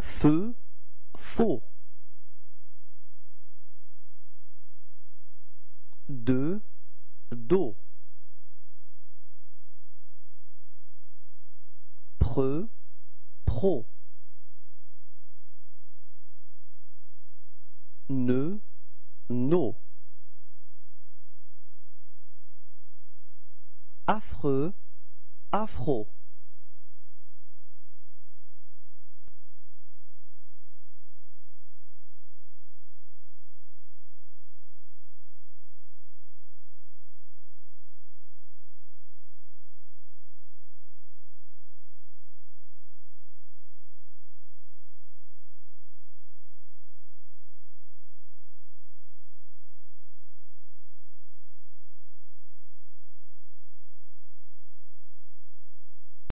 feu, faux. De, dos. Pre, pro. Ne, no. Affreux, afro.